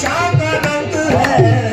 शांत अनंत है।